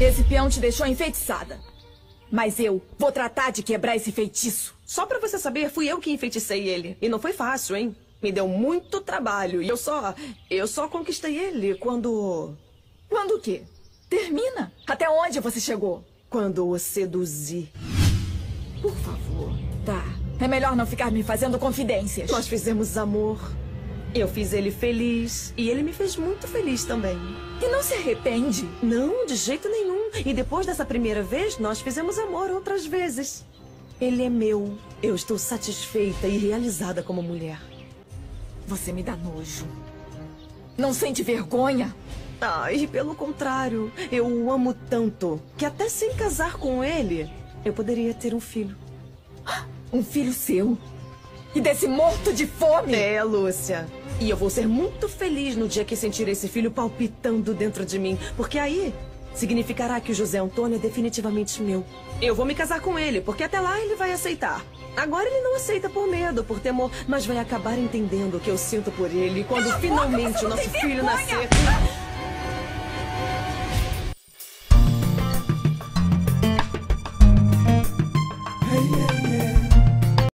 Esse peão te deixou enfeitiçada. Mas eu vou tratar de quebrar esse feitiço. Só pra você saber, fui eu que enfeiticei ele. E não foi fácil, hein? Me deu muito trabalho. E eu só. Eu só conquistei ele quando. Quando o quê? Termina. Até onde você chegou? Quando o seduzi. Por favor. Tá. É melhor não ficar me fazendo confidências. Nós fizemos amor. Eu fiz ele feliz. E ele me fez muito feliz também. E não se arrepende? Não, de jeito nenhum. E depois dessa primeira vez, nós fizemos amor outras vezes. Ele é meu. Eu estou satisfeita e realizada como mulher. Você me dá nojo. Não sente vergonha? Ai, pelo contrário. Eu o amo tanto que até sem casar com ele, eu poderia ter um filho. Um filho seu? E desse morto de fome? É, Lúcia. E eu vou ser muito feliz no dia que sentir esse filho palpitando dentro de mim. Porque aí Significará que o José Antônio é definitivamente meu. Eu vou me casar com ele, porque até lá ele vai aceitar. Agora ele não aceita por medo, por temor, mas vai acabar entendendo o que eu sinto por ele quando Cala finalmente o nosso filho nascer. Ah!